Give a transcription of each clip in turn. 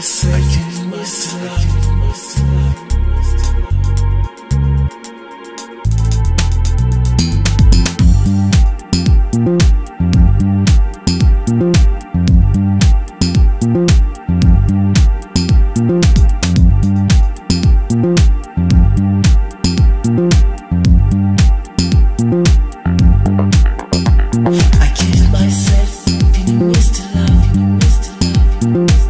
myself. myself. I kid Love. feeling used to love, feeling used love.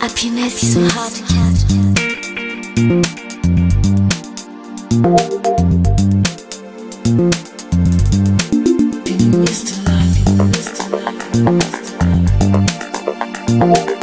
Happiness is so hard to catch. Used to used to used to.